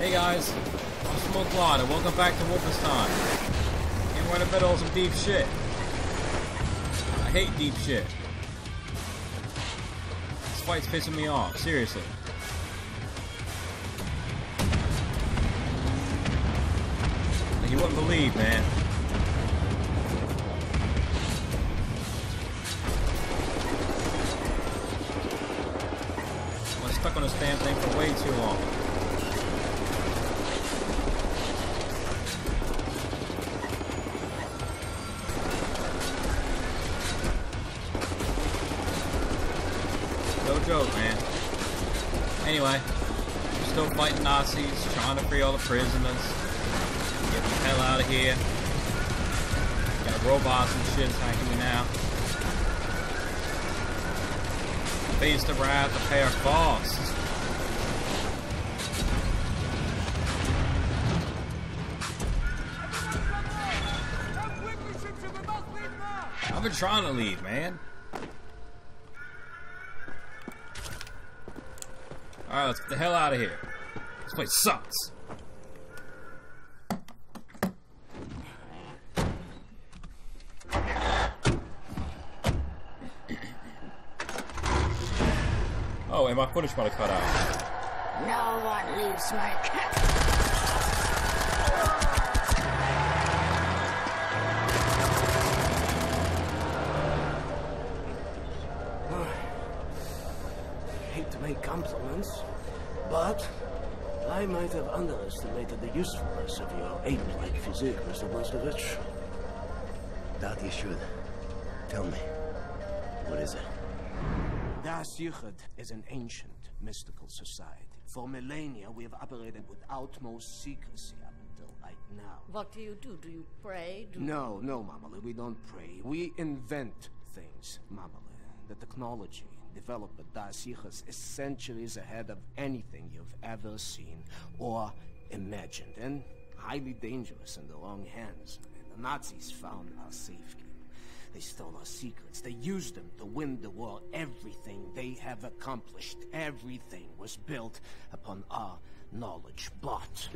Hey guys, I'm Smoke Lord, and welcome back to Wolfenstein. And we're in the middle of some deep shit. I hate deep shit. This fight's pissing me off, seriously. Like you wouldn't believe, man. I'm stuck on this damn thing for way too long. Anyway, still fighting Nazis, trying to free all the prisoners. Get the hell out of here. Got robots and shit attacking me now. Face the wrath to pay our costs. I've been trying to leave, man. Alright, let's get the hell out of here. This place sucks. Oh, and my footage might have cut out. No one leaves my compliments, but I might have underestimated the usefulness of your ape-like physique, Mr. Blazkowicz. Doubt you should. Tell me, what is it? Da'at Yichud is an ancient, mystical society. For millennia, we have operated with utmost secrecy up until right now. What do you do? Do you pray? Do No, no, Mamale, we don't pray. We invent things, Mamale. The technology developed Da'at Yichud is centuries ahead of anything you've ever seen or imagined, and highly dangerous in the wrong hands. The Nazis found our safekeeping. They stole our secrets. They used them to win the war. Everything they have accomplished, everything was built upon our knowledge. But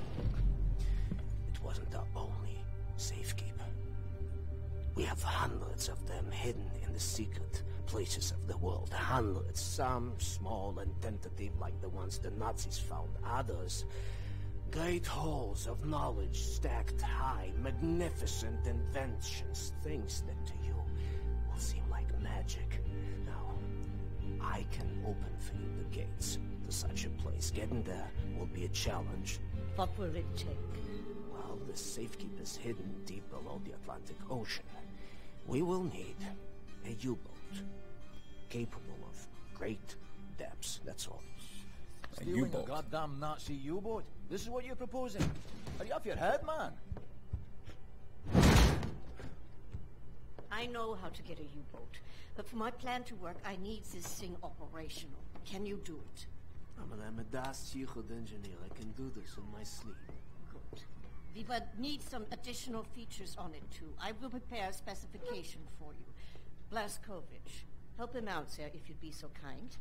it wasn't our only safekeeper. We have hundreds of them hidden in the secret places of the world. Hundreds. Some small and tentative like the ones the Nazis found. Others Great halls of knowledge stacked high, magnificent inventions, things that to you will seem like magic. Now, I can open for you the gates to such a place. Getting there will be a challenge. what will it take? Well, the safekeeper's hidden deep below the Atlantic Ocean. We will need a U-boat capable of great depths, that's all. A Stealing a U-boat. goddamn Nazi U-boat? This is what you're proposing? Are you off your head, man? I know how to get a U-boat, but for my plan to work, I need this thing operational. Can you do it? I'm an I'm a Da'at Yichud engineer. I can do this in my sleep. Good. We would need some additional features on it too. I will prepare a specification for you. Blazkowicz, help him out, sir, if you'd be so kind.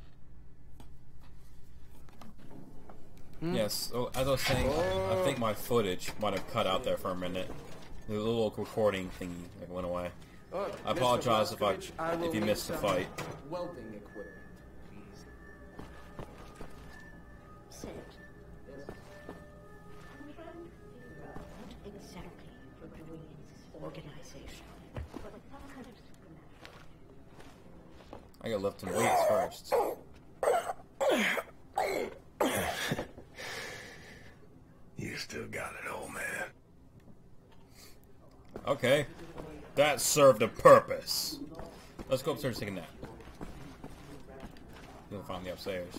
Hmm? Yes, so as I was saying, I think my footage might have cut out there for a minute. The little recording thingy went away. I apologize if I if you missed the fight. Welding equipment, gotta lift some weights first. You still got it, old man. Okay. That served a purpose. Let's go upstairs and take a nap. You'll find the upstairs.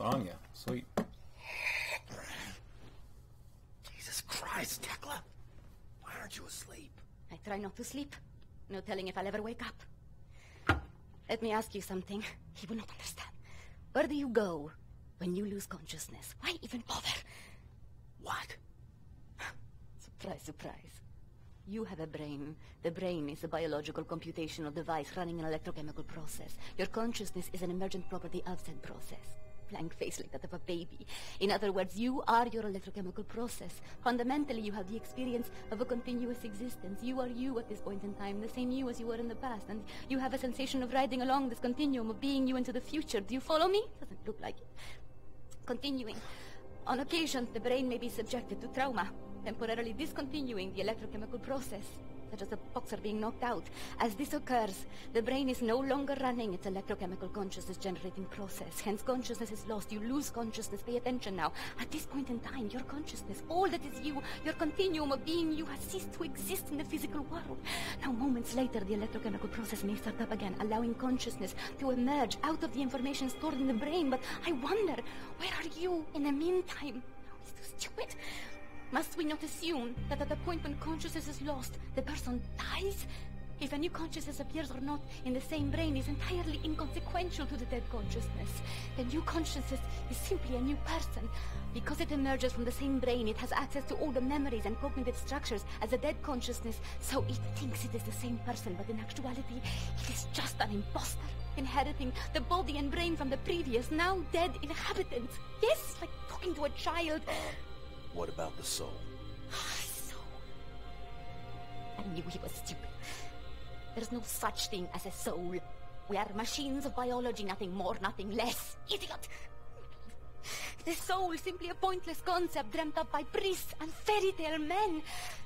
Anya. Sweet. Jesus Christ, Tekla! Why aren't you asleep? I try not to sleep. No telling if I'll ever wake up. Let me ask you something. He will not understand. Where do you go when you lose consciousness? Why even bother? What? Surprise, surprise. You have a brain. The brain is a biological computational device running an electrochemical process. Your consciousness is an emergent property of said process. Blank face like that of a baby. In other words, you are your electrochemical process. Fundamentally, you have the experience of a continuous existence. You are you at this point in time, the same you as you were in the past, and you have a sensation of riding along this continuum of being you into the future. Do you follow me? Doesn't look like it. Continuing. On occasion, the brain may be subjected to trauma, temporarily discontinuing the electrochemical process, such as a boxer being knocked out. As this occurs, the brain is no longer running its electrochemical consciousness generating process. Hence, consciousness is lost. You lose consciousness. Pay attention now. At this point in time, your consciousness, all that is you, your continuum of being you, has ceased to exist in the physical world. Now, moments later, the electrochemical process may start up again, allowing consciousness to emerge out of the information stored in the brain. But I wonder, where are you in the meantime? No, it's too stupid. Must we not assume that at the point when consciousness is lost, the person dies? If a new consciousness appears or not in the same brain is entirely inconsequential to the dead consciousness. The new consciousness is simply a new person. Because it emerges from the same brain, it has access to all the memories and cognitive structures as a dead consciousness, so it thinks it is the same person, but in actuality, it is just an imposter, inheriting the body and brain from the previous, now dead inhabitant. Yes, like talking to a child. What about the soul? So, I knew he was stupid. There's no such thing as a soul. We are machines of biology, nothing more, nothing less. Idiot! The soul simply a pointless concept dreamt up by priests and fairy tale men.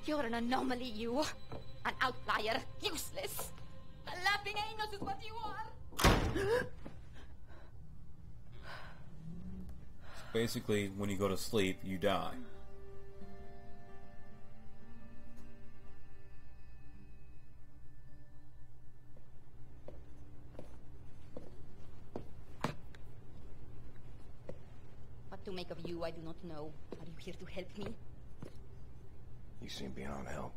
You're an anomaly, you. An outlier. Useless. A laughing anus is what you are. Basically, when you go to sleep, you die. What to make of you, I do not know. Are you here to help me? You seem beyond help.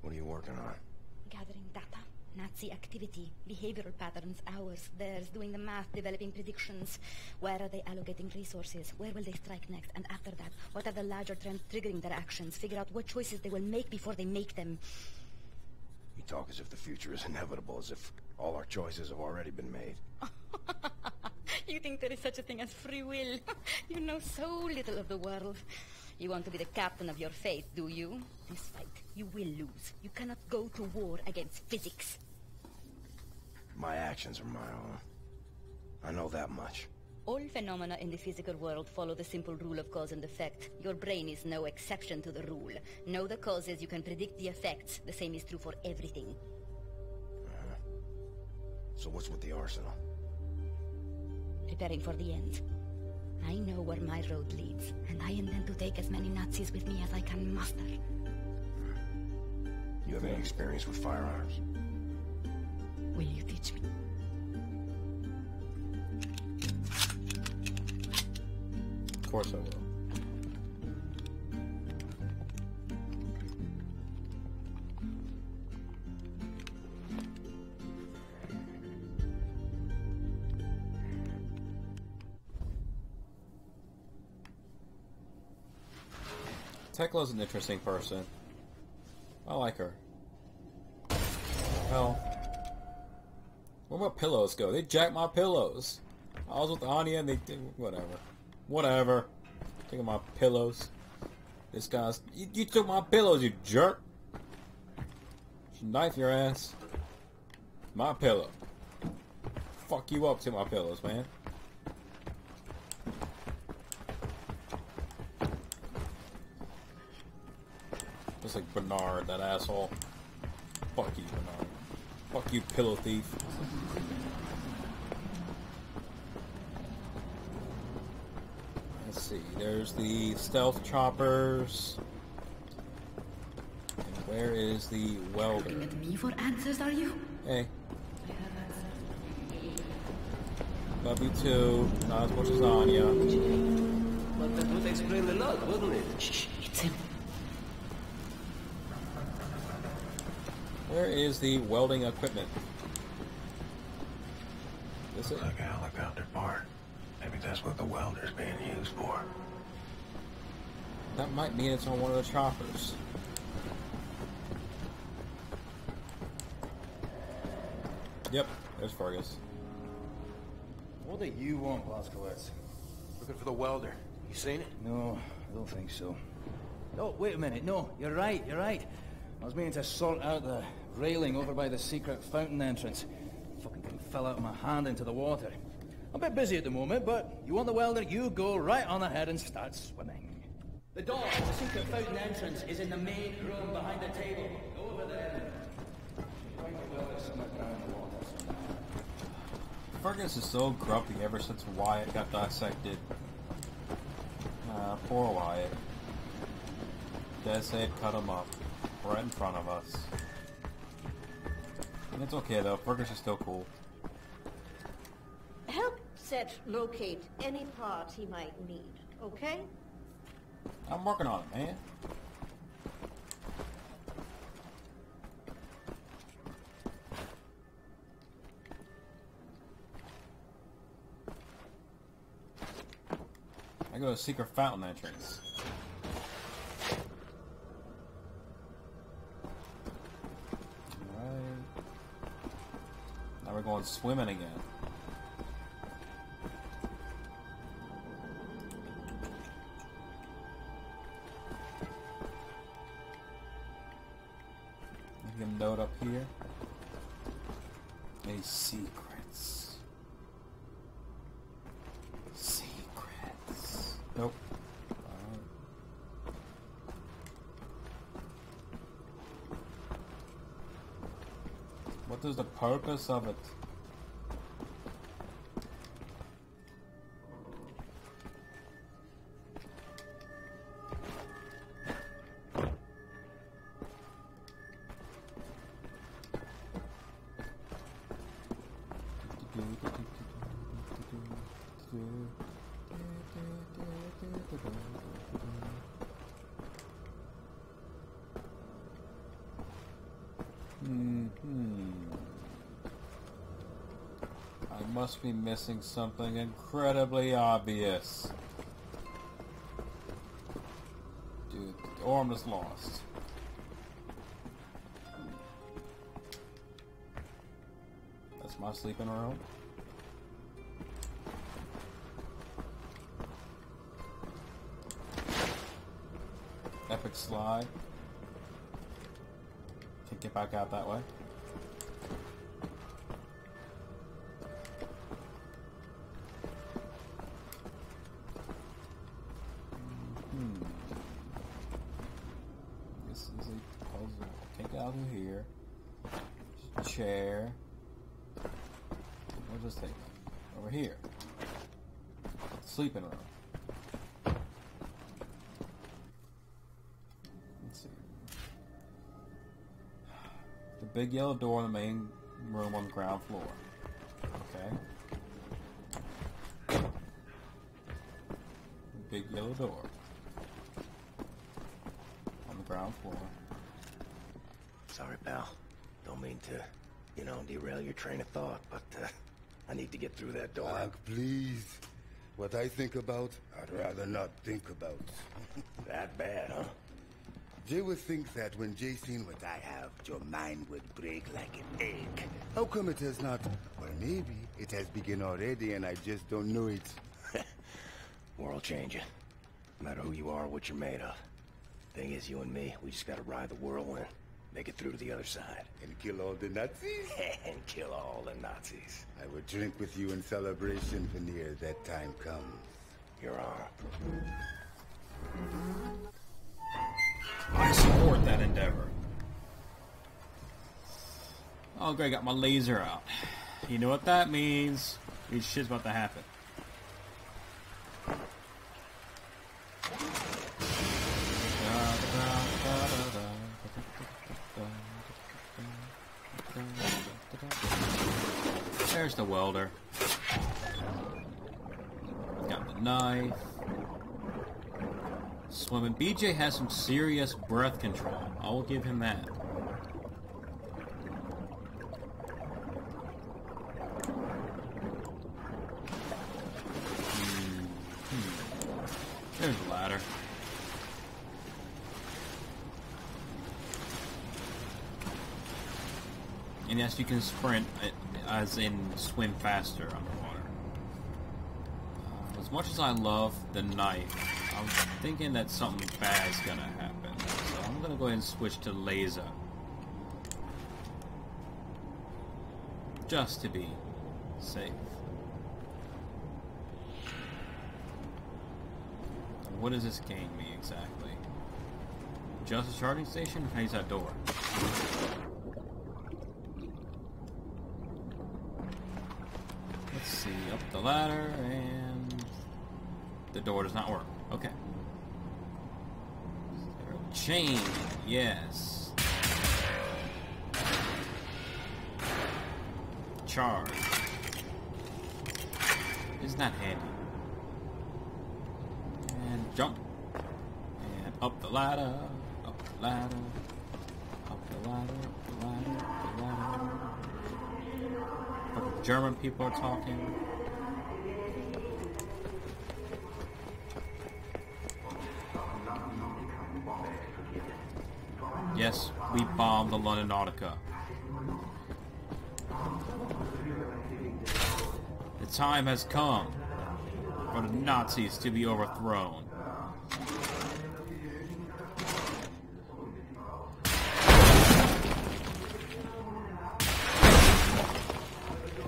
What are you working on? Gathering data. Nazi activity, behavioral patterns, ours, theirs, doing the math, developing predictions. Where are they allocating resources? Where will they strike next? And after that, what are the larger trends triggering their actions? Figure out what choices they will make before they make them. You talk as if the future is inevitable, as if all our choices have already been made. you think there is such a thing as free will? you know so little of the world. You want to be the captain of your fate, do you? This fight, you will lose. You cannot go to war against physics. My actions are my own. I know that much. All phenomena in the physical world follow the simple rule of cause and effect. Your brain is no exception to the rule. Know the causes, you can predict the effects. The same is true for everything. Uh-huh. So what's with the arsenal? Preparing for the end. I know where my road leads, and I intend to take as many Nazis with me as I can muster. You have any experience with firearms? Will you teach me? Of course I will. Tekla's an interesting person. I like her. Hell. Where my pillows go? They jacked my pillows. I was with Anya and they did whatever. Whatever. Taking my pillows. This guy's you, you took my pillows, you jerk. Should knife your ass. My pillow. Fuck you up to my pillows, man. Just like Bernard, that asshole. Fuck you, Bernard. Fuck you, pillow thief. Let's see, there's the stealth choppers. And where is the welder? Looking at me for answers, are you? Hey. Love you too. Not as much as Anya. But that would explain a lot, wouldn't it? Shh, it's him. Where is the welding equipment? Is it? Like a helicopter part. Maybe that's what the welder's being used for. That might mean it's on one of the choppers. Yep, there's Fergus. What do you want, Blazkowicz? Looking for the welder. You seen it? No, I don't think so. Oh, wait a minute. No, you're right, you're right. I was meaning to sort out the railing over by the secret fountain entrance. Fucking thing fell out of my hand into the water. I'm a bit busy at the moment, but you want the welder, you go right on ahead and start swimming. The door to the secret fountain entrance is in the main room behind the table. Go over there. Find the welder somewhere down the water. Fergus is so grumpy ever since Wyatt got dissected. Ah, poor Wyatt. Des cut him up right in front of us. It's okay though, Fergus is still cool. Help Set locate any part he might need, okay? I'm working on it, man. I go to secret fountain entrance. Now swimming again. You can note up here. Any secrets? Secrets. Nope. What is the purpose of it? Must be missing something incredibly obvious. Dude, or I'm just lost. That's my sleeping room. Epic slide. Can't get back out that way. Big yellow door in the main room on the ground floor. Okay. Big yellow door. On the ground floor. Sorry, pal. Don't mean to, you know, derail your train of thought, but uh, I need to get through that door. Doc, please. What I think about, I'd rather not think about. that bad, huh? Jay would think that when Jay seen what I have, your mind would break like an egg. How come it has not? Or maybe it has begun already and I just don't know it. World changing. No matter who you are or what you're made of. Thing is, you and me, we just gotta ride the whirlwind. Make it through to the other side. And kill all the Nazis? and kill all the Nazis. I would drink with you in celebration, Veneer, that time comes. Your arm. I support that endeavor. Oh, great, got my laser out. You know what that means? This shit's about to happen. There's the welder. Got the knife swimming. BJ has some serious breath control. I will give him that. Hmm. There's a ladder. And yes, you can sprint, uh, as in swim faster underwater. Uh, as much as I love the knife, I'm thinking that something bad is gonna happen. So I'm gonna go ahead and switch to laser. Just to be safe. What does this gain me exactly? Just a charging station? How use that door? Let's see, up the ladder and the door does not work. Okay. Chain, yes. Charge. Isn't that handy? And jump. And up the ladder, up the ladder, up the ladder, up the ladder, up the ladder. The German people are talking. The London Nautica. The time has come for the Nazis to be overthrown.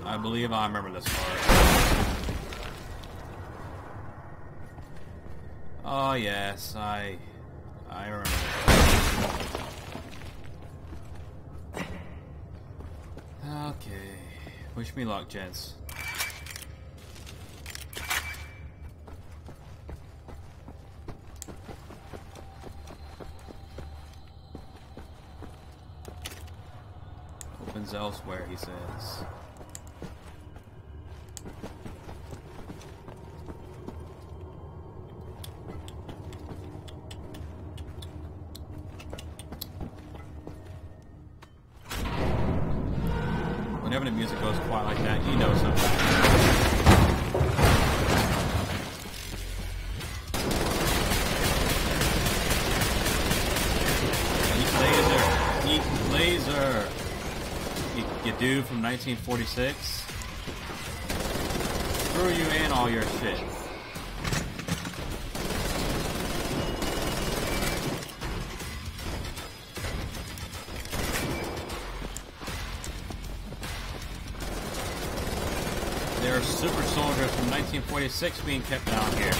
I believe I remember this part. Oh yes, I I remember. Wish me luck, gents. Opens elsewhere, he says. The music goes quiet like that, you know something. Laser. Laser. You, you dude from 1946. Screw you and all your shit. 1946 being kept down here.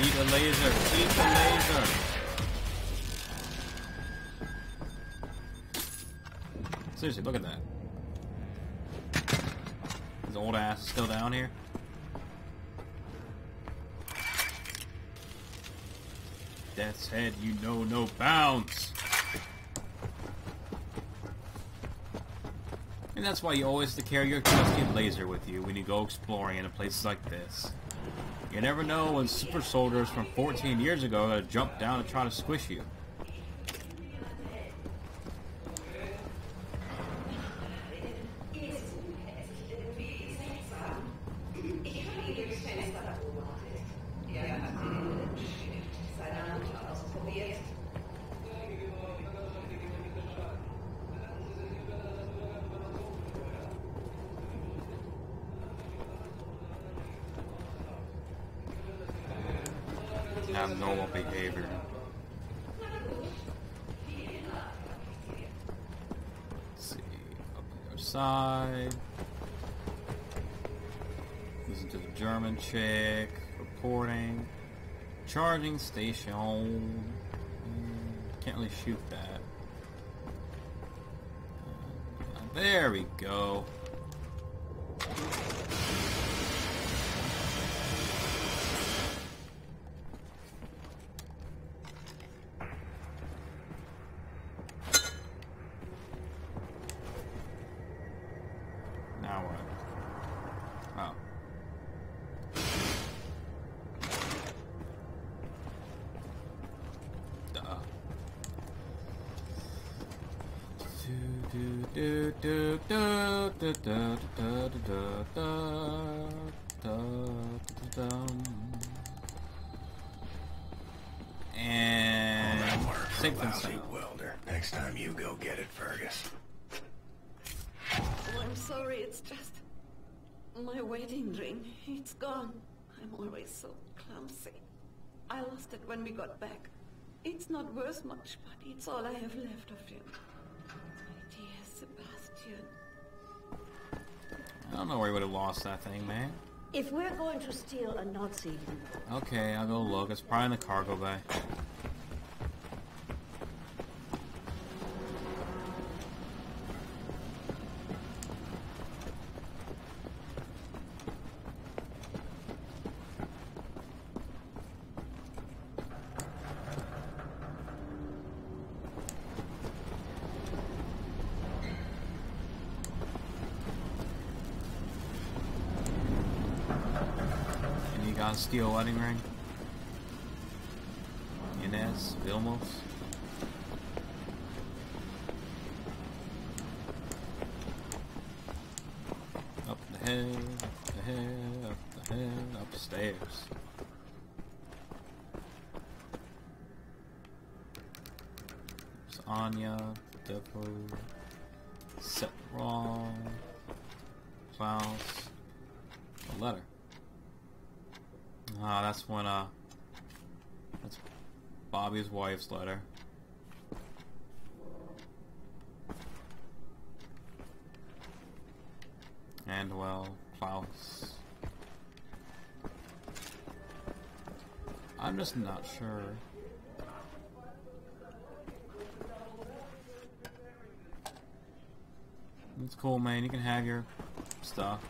Eat a laser. Eat the laser. Seriously, look at that. His old ass is still down here. Deathshead, you know no bounds. And that's why you always have to carry your trusty laser with you when you go exploring in places like this. You never know when super soldiers from 14 years ago are gonna jump down and try to squish you. Abnormal behavior. See, other side. Listen to the German chick reporting. Charging station. Mm, Can't really shoot that. Uh, There we go. Do, do, do, do, do, do, do, do, do, do, do, dum. And safe and welder. Next time you go get it, Fergus. Oh, I'm sorry, it's just... My wedding ring, it's gone. I'm always so clumsy. I lost it when we got back. It's not worth much, but it's all I have left of him. My dear Sebastian. I don't know where he would have lost that thing, man. If we're going to steal a Nazi, Okay, I'll go look. It's probably in the cargo bay. Wedding ring? Inez, Vilmos? Up the head, up the head, up the head, upstairs. There's Anya, Set Roth, Klaus, a letter. Ah, that's when, uh, that's Bobby's wife's letter. And, well, Klaus. I'm just not sure. It's cool, man. You can have your stuff.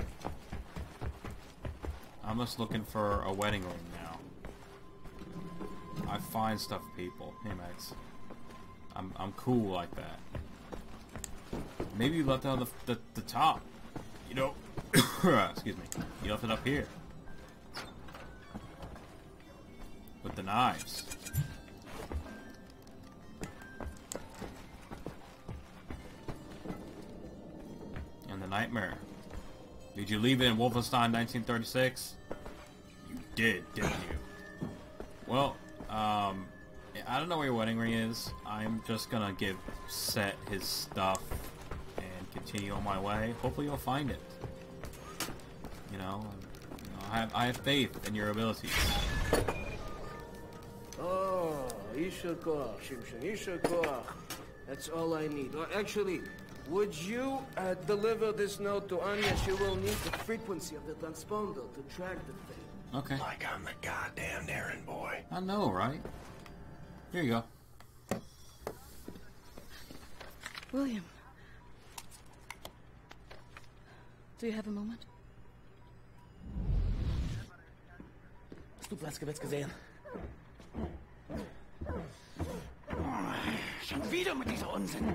I'm just looking for a wedding ring now. I find stuff, people. Hey, Max. I'm I'm cool like that. Maybe you left on the the, the top. You know. excuse me. You left it up here with the knives. And the nightmare. Did you leave it in Wolfenstein 1936? Did, didn't you? Well, um, I don't know where your wedding ring is. I'm just gonna give Set his stuff and continue on my way. Hopefully, you'll find it. You know, you know, I have I have faith in your abilities. Oh, Isha Koach, Shimshon. That's all I need. Actually, would you uh, deliver this note to Anya? She will need the frequency of the transponder to track the thing. Okay. Like I'm the goddamn errand boy. I know, right? Here you go. William. Do you have a moment? Hast du Platzgewitz gesehen? Schon wieder mit dieser Unsinn.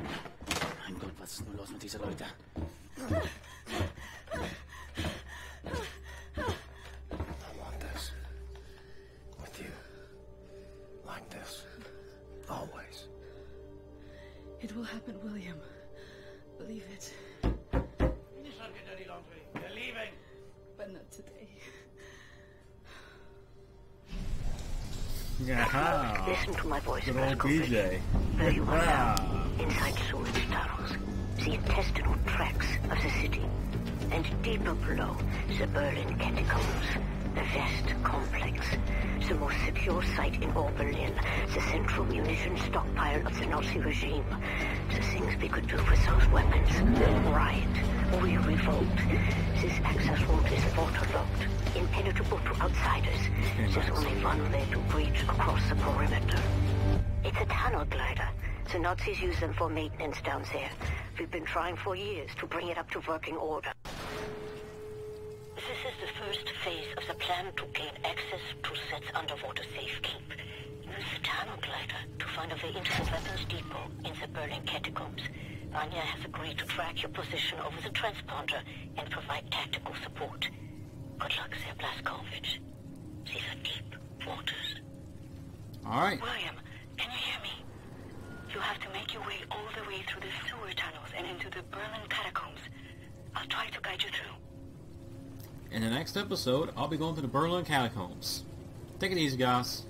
Mein Gott, was ist nur los mit diesen Leuten? Will happen, William. Believe it. They're leaving, But not today. Yeah. Listen to my voice, Good old Blazkowicz. BJ. There you are Wow. now, inside sewage tunnels. The intestinal tracts of the city. And deeper below, the Berlin catacombs. The vast Complex. The most secure site in all Berlin. The central munition stockpile of the Nazi regime. The things we could do with those weapons. Riot. We revolt. This access route is waterlogged. Impenetrable to outsiders. There's only one way to breach across the perimeter. It's a tunnel glider. The Nazis use them for maintenance down there. We've been trying for years to bring it up to working order. This is the first phase of the plan to gain access to Set's underwater safekeep. Use the tunnel glider to find a way into the weapons depot in the Berlin catacombs. Anya has agreed to track your position over the transponder and provide tactical support. Good luck there, Blazkowicz. These are deep waters. All right. William, can you hear me? You have to make your way all the way through the sewer tunnels and into the Berlin catacombs. I'll try to guide you through. In the next episode, I'll be going to the Berlin catacombs. Take it easy, guys.